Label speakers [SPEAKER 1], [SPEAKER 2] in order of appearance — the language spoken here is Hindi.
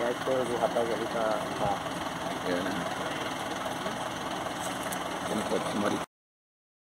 [SPEAKER 1] Maestro buhata galita ha.
[SPEAKER 2] Ayan na. Yan po, sumari.